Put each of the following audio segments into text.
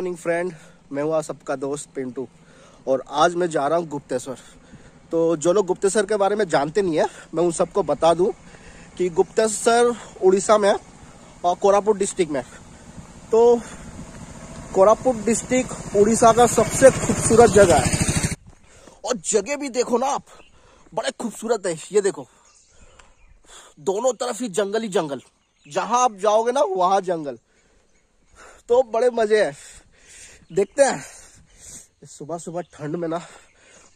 Morning friend मैं हुआ सबका दोस्त पिंटू। और आज मैं जा रहा हूँ गुप्तेश्वर। तो जो लोग गुप्तेश्वर के बारे में जानते नहीं है, मैं उन सबको बता दूँ कि गुप्तेश्वर उड़ीसा में और कोरापुट डिस्ट्रिक्ट में। तो कोरापुट डिस्ट्रिक्ट उड़ीसा का सबसे खूबसूरत जगह है। और जगह भी देखो ना आप, बड़े खूबसूरत है। ये देखो, दोनों तरफ़ ही जंगल ही जंगल। जहाँ आप जाओगे ना, वहाँ जंगल। तो बड़े मज़े है। देखते हैं। सुबह सुबह ठंड में ना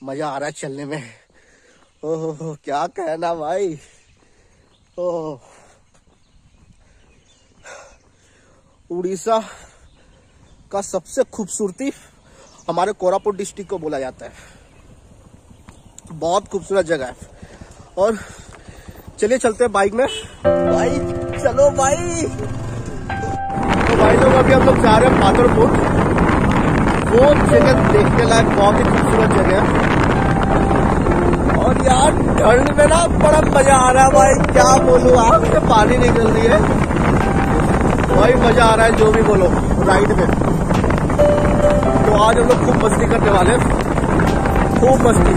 मज़ा आ रहा है चलने में। ओह, क्या कहना भाई? ओ उड़ीसा का सबसे खूबसूरती हमारे कोरापुट डिस्ट्रिक्ट को बोला जाता है। बहुत खूबसूरत जगह है। और चलिए चलते हैं बाइक में। भाई, चलो भाई। तो भाई लोग अभी हम लोग जा रहे हैं पाथरपुर वो जगह देखने लायक, बहुत ही खूबसूरत जगह है। और यार, ठंड में ना बड़ा मज़ा आ रहा है भाई। क्या बोलूँ आँख से पानी निकल रही है। भाई, मज़ा आ रहा है, जो भी बोलो, राइड में। तो आज हम लोग खूब मस्ती करने वाले खूब मस्ती।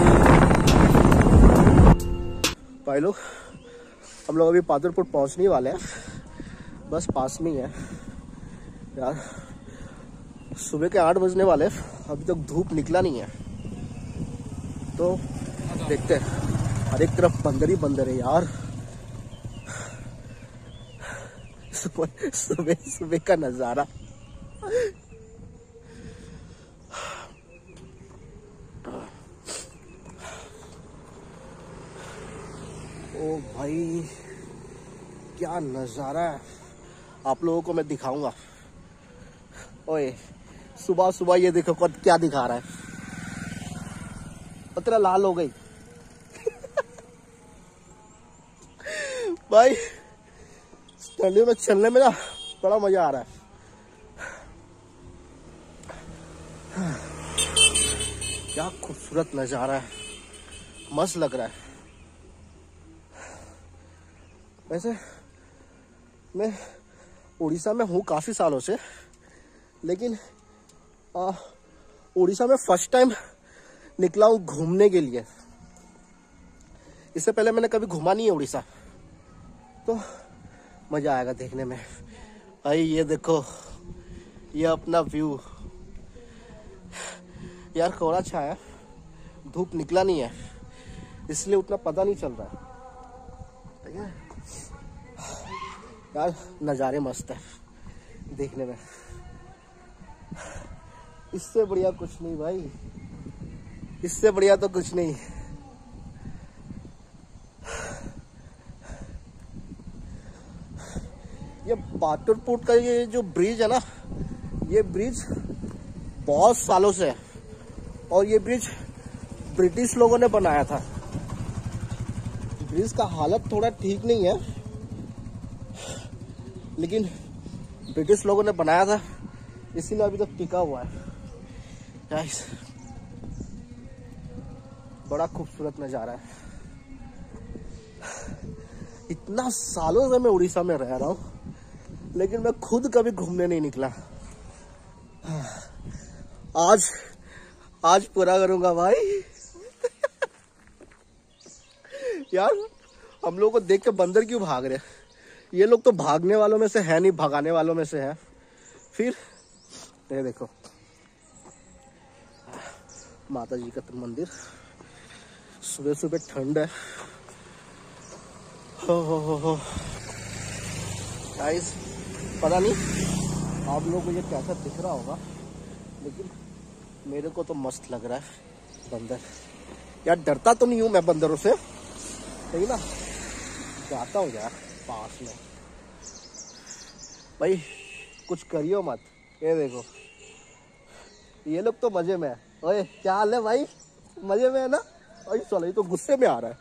भाई लोग, हम लोग अभी पादरपुर पहुँचने वाले हैं। बस पास में ही है। यार सुबह के आठ बजने वाले अभी तक धूप निकला नहीं है। तो देखते हैं। हर एक तरफ़ बंदर ही बंदर है यार। सुबह सुबह सुबह का नज़ारा। ओ भाई, क्या नज़ारा है। आप लोगों को मैं दिखाऊँगा। ओए। सुबह सुबह ये देखो क्या दिखा रहा है। पत्र लाल हो गई। भाई, ठंडी में चलने में ना बड़ा मज़ा आ रहा है। क्या खूबसूरत नज़ारा है। मस्त लग रहा है। वैसे, मैं उड़ीसा में हूँ काफ़ी सालों से, लेकिन उड़ीसा में फ़र्स्ट टाइम निकला हूँ घूमने के लिए। इससे पहले मैंने कभी घूमा नहीं है उड़ीसा तो मज़ा आएगा देखने में। भाई, ये देखो, ये अपना व्यू यार कोहरा छाया धूप निकला नहीं है, इसलिए उतना पता नहीं चल रहा है। ठीक है? यार, नज़ारे मस्त है, देखने में। इससे बढ़िया कुछ नहीं भाई। इससे बढ़िया तो कुछ नहीं। ये पाटुरपुट का ये जो ब्रिज है ना, ये ब्रिज बहुत सालों से है। और ये ब्रिज ब्रिटिश लोगों ने बनाया था। ब्रिज का हालत थोड़ा ठीक नहीं है। लेकिन ब्रिटिश लोगों ने बनाया था, इसीलिए अभी तक टिका हुआ है। गाइस बड़ा खूबसूरत नज़ारा है। इतना सालों से मैं उड़ीसा में रह रहा हूँ, लेकिन मैं खुद कभी घूमने नहीं निकला। आज आज पूरा करूँगा भाई। यार, हम लोग को देख के बंदर क्यों भाग रहे ये लोग तो भागने वालों में से है नहीं, भगाने वालों में से है। फिर, ये देखो। माता जी का मंदिर। सुबह सुबह ठंड है। हो हो हो हो। गाइस पता नहीं आप लोगों को ये कैसा दिख रहा होगा, लेकिन मेरे को तो मस्त लग रहा है बंदर। यार, डरता तो नहीं हूँ मैं बंदरों से। सही ना? जाता हूँ यार, पास में। भाई, कुछ करियो मत। ये देखो। ये लोग तो मज़े में है। ओए क्या हाल है भाई? मज़े में है ना? भाई चलो ये तो गुस्से में आ रहा है।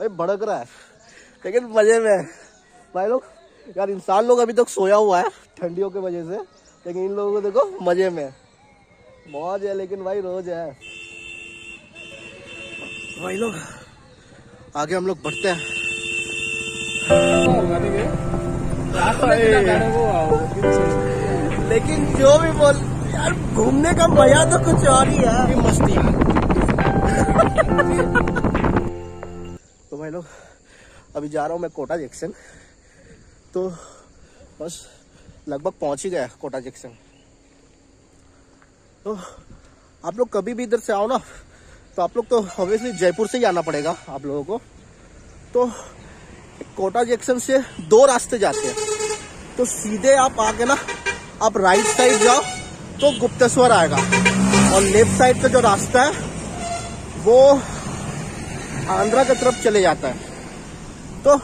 भाई भड़क रहा है। लेकिन मज़े में है। भाई लोग यार इंसान लोग अभी तक सोया हुआ है ठंडियों के वजह से। लेकिन इन लोगों को देखो मज़े में मौज है लेकिन भाई रोज है। भाई लोग आगे हम लोग बढ़ते हैं। लेकिन जो भी बोल यार घूमने का मज़ा तो कुछ और ही है। मस्ती तो भाई लोग अभी जा रहा हूँ मैं कोटा जंक्शन। तो बस लगभग पहुँच ही गया कोटा जंक्शन। तो आप लोग कभी भी इधर से आओ ना तो आप लोग तो ऑब्वियसली जयपुर से ही आना पड़ेगा आप लोगों को। तो कोटा जंक्शन से दो रास्ते जाते हैं। तो सीधे आप आके ना आप राइट साइड जाओ तो गुप्तेश्वर आएगा। और लेफ़्ट साइड का जो रास्ता है, वो आंध्रा की तरफ़ चले जाता है। तो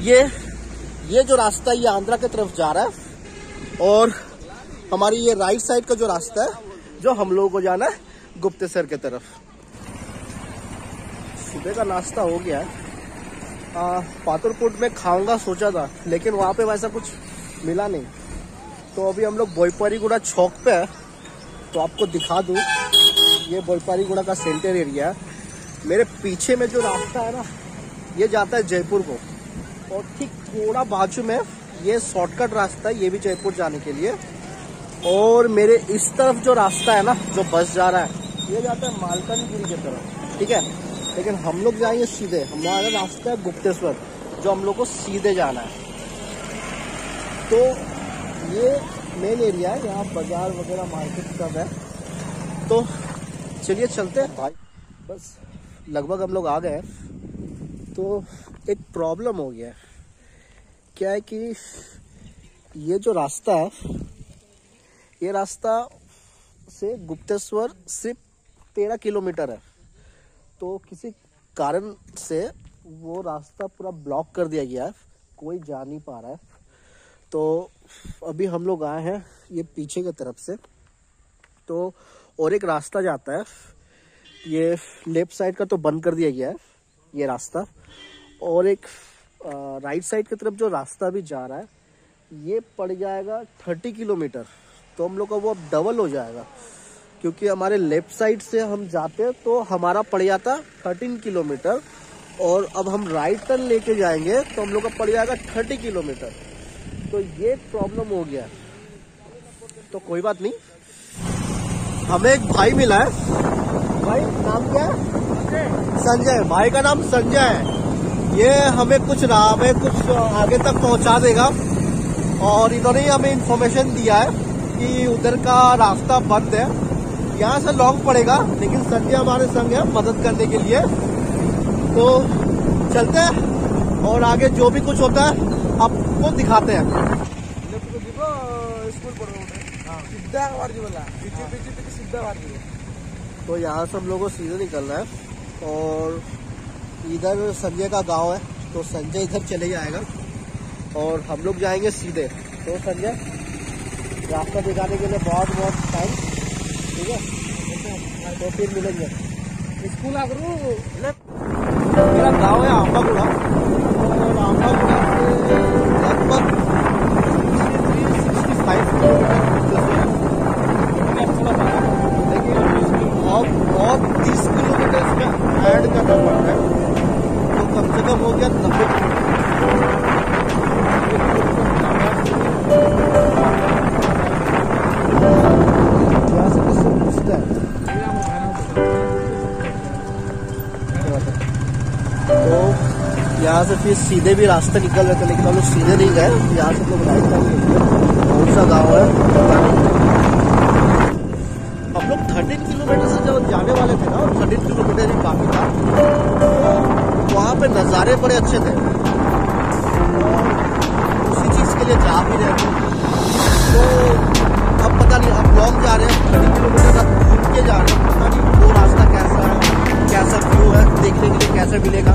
ये ये जो रास्ता है, ये आंध्रा की तरफ़ जा रहा है। और हमारी ये राइट साइड का जो रास्ता है, जो हम लोगों को जाना है गुप्तेश्वर की तरफ़। सुबह का नाश्ता हो गया है। पातुरपुट में खाऊँगा सोचा था, लेकिन वहाँ पे वैसा कुछ मिला नहीं। तो अभी हम लोग बोईपारीगुड़ा चौक पे है। तो आपको दिखा दूँ, ये बोईपारीगुड़ा का सेंटर एरिया है। मेरे पीछे में जो रास्ता है ना, ये जाता है जयपुर को। और ठीक थोड़ा बाजू में ये शॉर्टकट रास्ता है, ये भी जयपुर जाने के लिए। और मेरे इस तरफ़ जो रास्ता है ना, जो बस जा रहा है, ये जाता है मालकानगिरी की तरफ़। ठीक है? लेकिन हम लोग जाएँगे सीधे। हमारा रास्ता है गुप्तेश्वर, जो हम लोग को सीधे जाना है। तो ये मेन एरिया है यहाँ बाज़ार वगैरह मार्केट सब है। तो चलिए चलते हैं। भाई, बस लगभग हम लोग आ गए तो एक प्रॉब्लम हो गया है। क्या है कि ये जो रास्ता है, ये रास्ता से गुप्तेश्वर सिर्फ़ तेरह किलोमीटर है। तो किसी कारण से वो रास्ता पूरा ब्लॉक कर दिया गया है। कोई जा नहीं पा रहा है। तो अभी हम लोग आए हैं ये पीछे की तरफ़ से। तो और एक रास्ता जाता है। ये लेफ़्ट साइड का तो बंद कर दिया गया है, ये रास्ता। और एक राइट साइड की तरफ़ जो रास्ता भी जा रहा है, ये पड़ जाएगा थर्टी किलोमीटर। तो हम लोग का वो अब डबल हो जाएगा। क्योंकि हमारे लेफ़्ट साइड से हम जाते हैं तो हमारा पड़ जाता थर्टीन किलोमीटर। और अब हम राइट टर्न लेके जाएँगे तो हम लोग का पड़ जाएगा थर्टी किलोमीटर। तो ये प्रॉब्लम हो गया। तो कोई बात नहीं। हमें एक भाई मिला है। भाई नाम क्या है? संजय। भाई का नाम संजय है। ये हमें कुछ राह में कुछ आगे तक पहुँचा देगा। और इन्होंने हमें इन्फॉर्मेशन दिया है कि उधर का रास्ता बंद है। यहाँ से लॉन्ग पड़ेगा लेकिन संजय हमारे संग है मदद करने के लिए। तो चलते हैं। और आगे जो भी कुछ होता है आपको दिखाते हैं। तो यहाँ से हम लोग को सीधे निकलना है और इधर संजय का गाँव है तो संजय इधर चले जाएगा और हम लोग जाएँगे सीधे। तो संजय रास्ता दिखाने के लिए बहुत बहुत टाइम ठीक है? दो तीन मिलेंगे। स्कूल आगरू मेरा गाँव है आंबागुड़ा और आंबागुड़ा से लगभग सिक्सटी फाइव किलोमीटर लेकिन बहुत बहुत तीस किलोमीटर इसमें ऐड करना पड़ रहा है तो कम से कम हो गया नब्बे यहाँ से फिर सीधे भी रास्ते निकल रहे थे, लेकिन हम लोग सीधे नहीं गए। यहाँ से लोग राइट साइड कौन सा गाँव है हम लोग थर्टीन किलोमीटर से जब जाने वाले थे ना थर्टीन किलोमीटर ही काफ़ी था तो वहाँ पे नज़ारे बड़े अच्छे थे। उसी चीज़ के लिए जा भी रहे थे। तो अब पता नहीं, अब लॉन्ग जा रहे हैं थर्टी किलोमीटर अब घूम के जा रहे हैं। पता नहीं वो रास्ता कैसा है, कैसा व्यू है, देखने के लिए कैसा मिलेगा।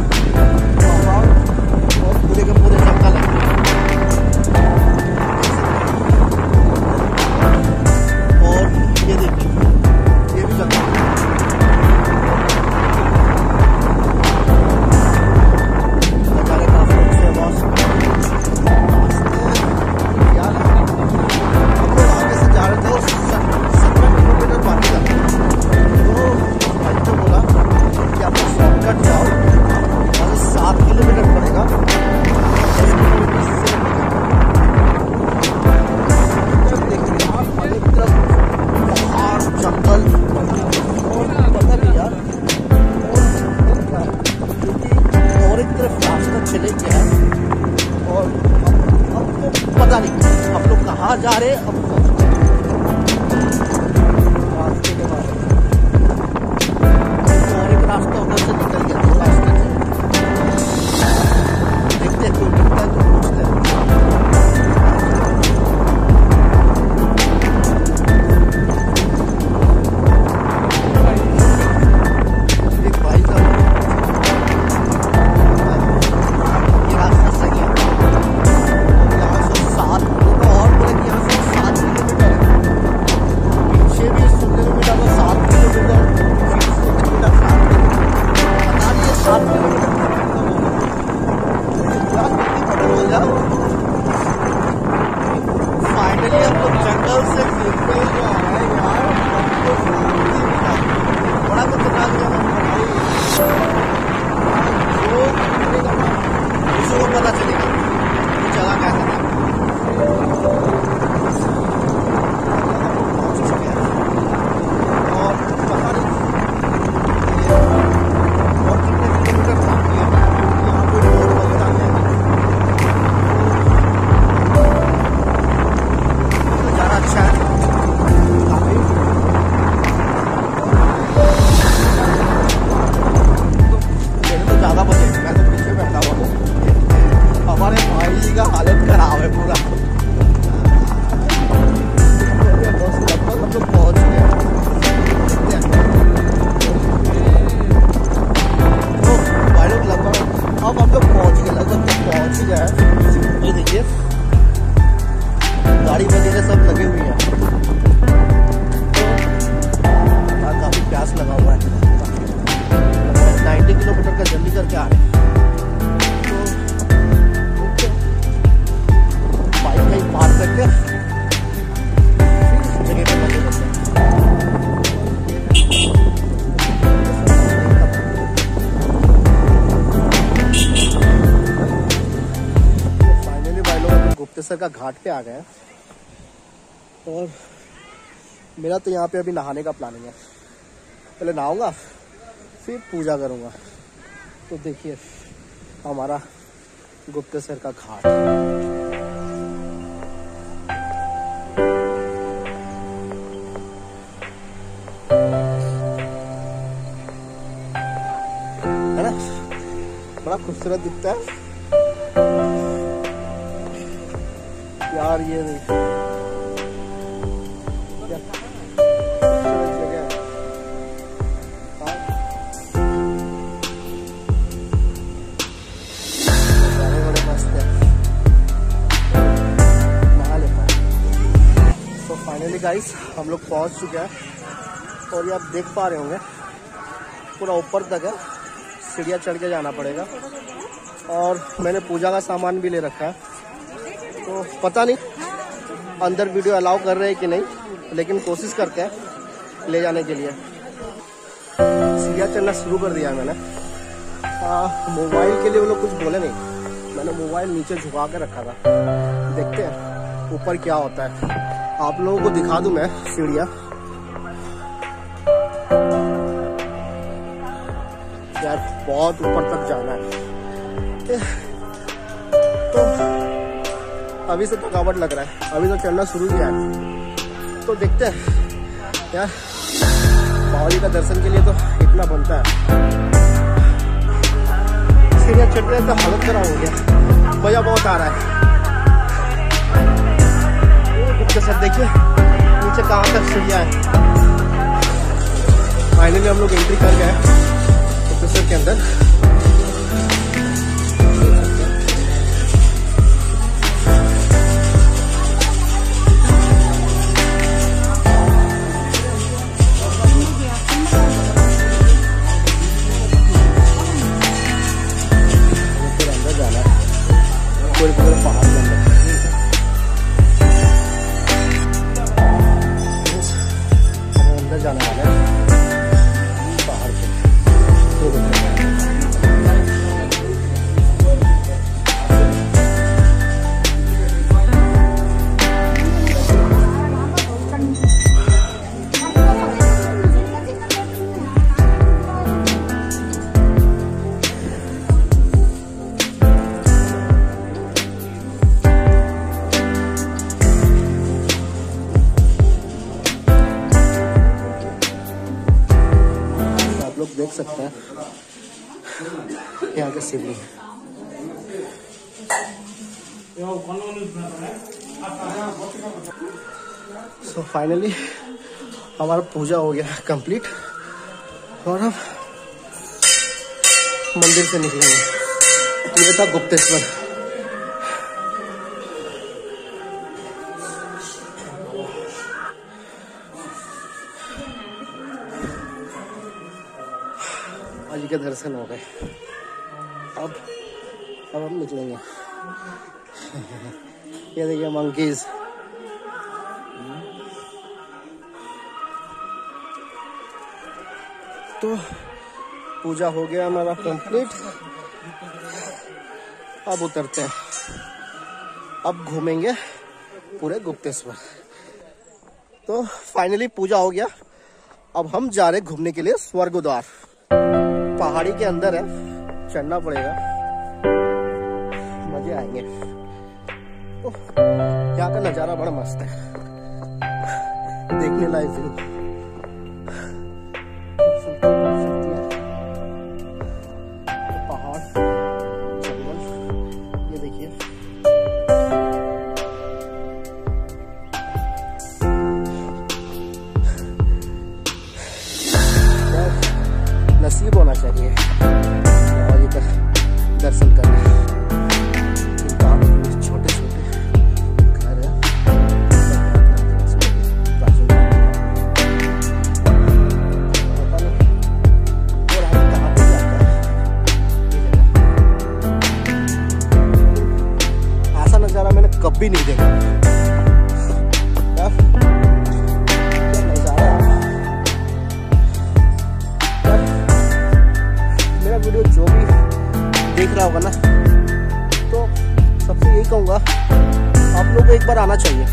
got it. गुप्तेश्वर का घाट पे आ गए हैं। और मेरा तो यहाँ पे अभी नहाने का प्लानिंग है। पहले नहाऊँगा, फिर पूजा करूँगा। तो देखिए, हमारा गुप्तेश्वर का घाट। बड़ा खूबसूरत दिखता है। लेता हूँ। So फाइनली गाइस हम लोग पहुँच चुके हैं और ये आप देख पा रहे होंगे, पूरा ऊपर तक है। सीढ़ियाँ चढ़ के जाना पड़ेगा। और मैंने पूजा का सामान भी ले रखा है। पता नहीं अंदर वीडियो अलाउ कर रहे हैं कि नहीं, लेकिन कोशिश करते हैं ले जाने के लिए। सीढ़ियाँ चढ़ना शुरू कर दिया मैंने। मोबाइल के लिए वो लोग कुछ बोले नहीं। मैंने मोबाइल नीचे झुका के रखा था। देखते हैं ऊपर क्या होता है। आप लोगों को दिखा दूँ मैं सीढ़ियाँ। यार, बहुत ऊपर तक जाना है। अभी से थकावट लग रहा है। अभी तो चलना शुरू किया है। तो देखते हैं यार बावली का दर्शन के लिए तो इतना बनता है। चढ़ते हैं तो हालत खराब हो गया। मज़ा बहुत आ रहा है। गुप्त सर देखिए, नीचे कहाँ तक सीढ़ियाँ है। फाइनली हम लोग एंट्री कर गए गुप्तेश्वर के अंदर। आप सकता हैं। यहाँ का शिवलिंग सो फाइनली हमारा पूजा हो गया कंप्लीट और हम मंदिर से निकलेंगे। ये गुप्तेश्वर। के दर्शन हो गए अब अब हम निकलेंगे। ये देखिए मंकीज तो पूजा हो गया हमारा कंप्लीट अब उतरते हैं। अब घूमेंगे पूरे गुप्तेश्वर। तो फाइनली पूजा हो गया। अब हम जा रहे घूमने के लिए स्वर्ग द्वार पहाड़ी के अंदर है। चढ़ना पड़ेगा। मज़े आएँगे। यहाँ का नज़ारा बड़ा मस्त है। देखने लायक व्यू रहा होगा ना? तो सबसे यही कहूँगा आप लोग को एक बार आना चाहिए।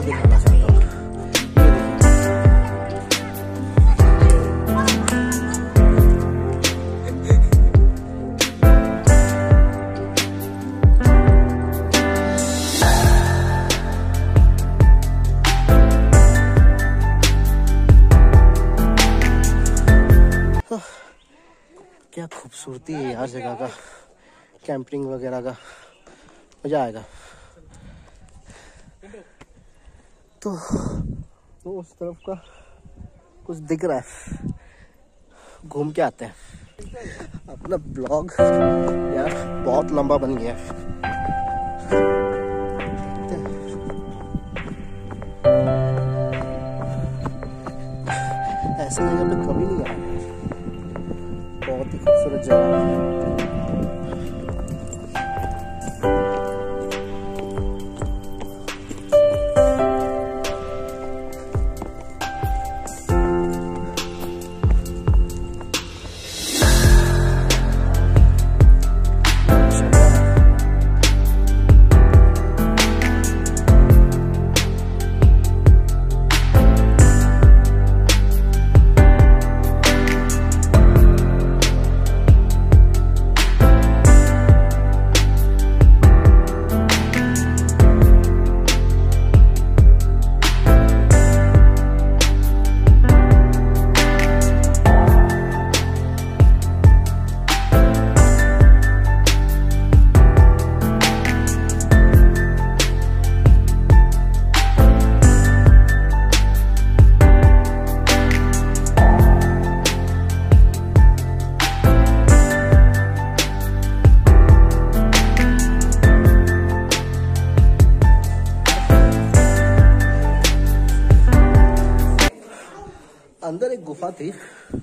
जगह दिखाना चाहता हूँ क्या खूबसूरती है यार जगह का। कैंपिंग वगैरह का। मज़ा आएगा। तो तो उस तरफ़ का कुछ दिख रहा है। घूम के आते हैं। अपना ब्लॉग यार बहुत लंबा बन गया ऐसे जगह पे अंदर एक गुफा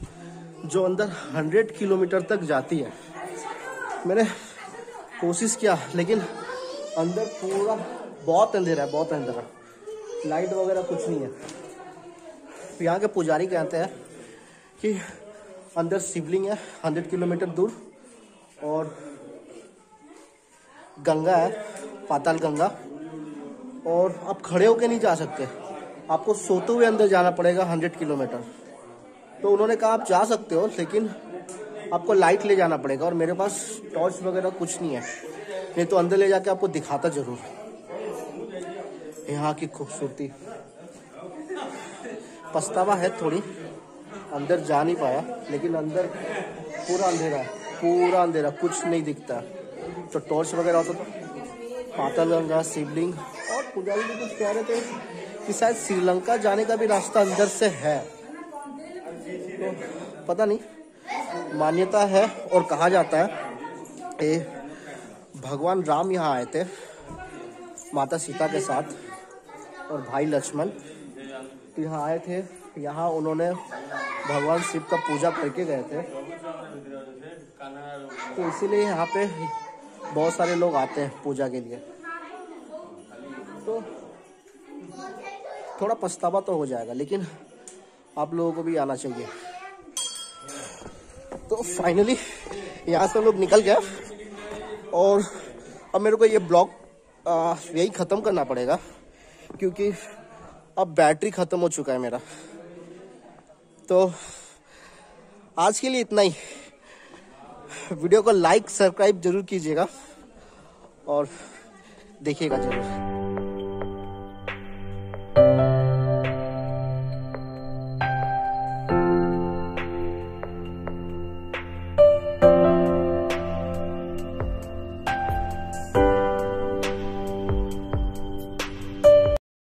थी, जो अंदर हंड्रेड किलोमीटर तक जाती है। मैंने कोशिश किया, लेकिन अंदर पूरा बहुत अंधेरा है, बहुत अंधेरा। लाइट वगैरह कुछ नहीं है। यहाँ के पुजारी कहते हैं कि अंदर शिवलिंग है, हंड्रेड किलोमीटर दूर, और गंगा है, पाताल गंगा। और आप खड़े होके नहीं जा सकते। आपको सोते हुए अंदर जाना पड़ेगा हंड्रेड किलोमीटर। तो उन्होंने कहा, आप जा सकते हो, लेकिन आपको लाइट ले जाना पड़ेगा और मेरे पास टॉर्च वगैरह कुछ नहीं है। नहीं तो अंदर ले जाके आपको दिखाता ज़रूर यहाँ की खूबसूरती। पछतावा है थोड़ी। अंदर जा नहीं पाया, लेकिन अंदर पूरा अंधेरा है, पूरा अंधेरा, कुछ नहीं दिखता। तो टॉर्च वगैरह होता तो पाताल गंगा, शिवलिंग, और पुजारी भी कुछ कह रहे थे कि शायद श्रीलंका जाने का भी रास्ता अंदर से है। तो पता नहीं। मान्यता है और कहा जाता है ये भगवान राम यहाँ आए थे, माता सीता के साथ और भाई लक्ष्मण। तो यहाँ आए थे, यहाँ उन्होंने भगवान शिव का पूजा करके गए थे। तो इसीलिए यहाँ पे बहुत सारे लोग आते हैं पूजा के लिए। तो थोड़ा पछतावा तो हो जाएगा, लेकिन आप लोगों को भी आना चाहिए। तो फाइनली यहाँ से हम लोग निकल गए और अब मेरे को ये ब्लॉग यही ख़त्म करना पड़ेगा, क्योंकि अब बैटरी ख़त्म हो चुका है मेरा। तो आज के लिए इतना ही। वीडियो को लाइक सब्सक्राइब ज़रूर कीजिएगा और देखिएगा ज़रूर।